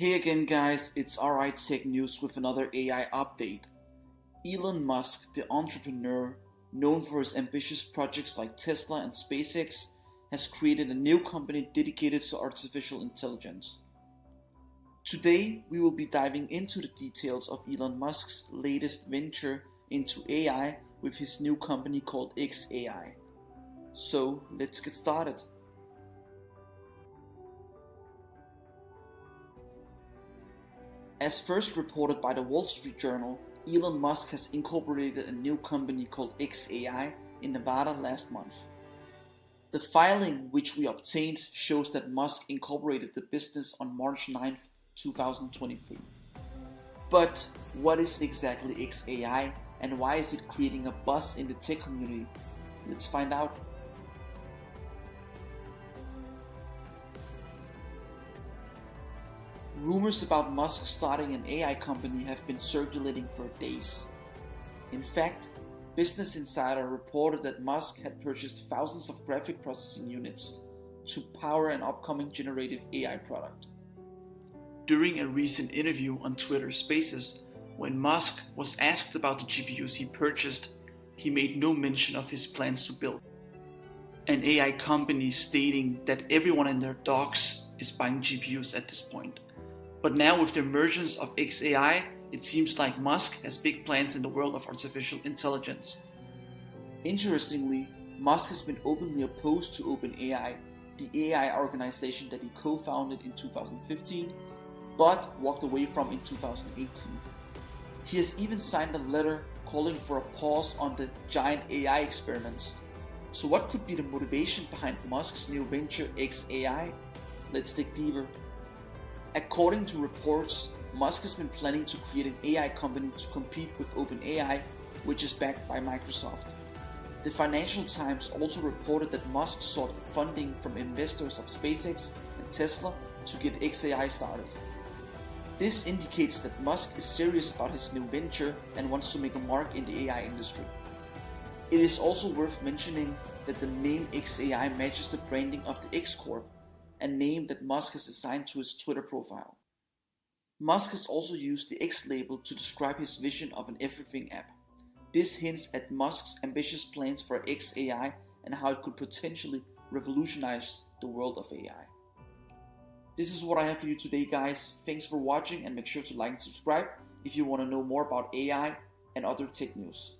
Hey again guys, it's RI Tech News with another AI update. Elon Musk, the entrepreneur, known for his ambitious projects like Tesla and SpaceX, has created a new company dedicated to artificial intelligence. Today, we will be diving into the details of Elon Musk's latest venture into AI with his new company called XAI. So, let's get started. As first reported by the Wall Street Journal, Elon Musk has incorporated a new company called XAI in Nevada last month. The filing which we obtained shows that Musk incorporated the business on March 9, 2023. But what is exactly XAI and why is it creating a buzz in the tech community? Let's find out. Rumors about Musk starting an AI company have been circulating for days. In fact, Business Insider reported that Musk had purchased thousands of graphic processing units to power an upcoming generative AI product. During a recent interview on Twitter Spaces, when Musk was asked about the GPUs he purchased, he made no mention of his plans to build an AI company stating that everyone and their dogs is buying GPUs at this point. But now, with the emergence of XAI, it seems like Musk has big plans in the world of artificial intelligence. Interestingly, Musk has been openly opposed to OpenAI, the AI organization that he co founded in 2015, but walked away from in 2018. He has even signed a letter calling for a pause on the giant AI experiments. So, what could be the motivation behind Musk's new venture XAI? Let's dig deeper. According to reports, Musk has been planning to create an AI company to compete with OpenAI, which is backed by Microsoft. The Financial Times also reported that Musk sought funding from investors of SpaceX and Tesla to get XAI started. This indicates that Musk is serious about his new venture and wants to make a mark in the AI industry. It is also worth mentioning that the name XAI matches the branding of the X Corp, a name that Musk has assigned to his Twitter profile. Musk has also used the X label to describe his vision of an everything app. This hints at Musk's ambitious plans for XAI and how it could potentially revolutionize the world of AI. This is what I have for you today, guys. Thanks for watching and make sure to like and subscribe if you want to know more about AI and other tech news.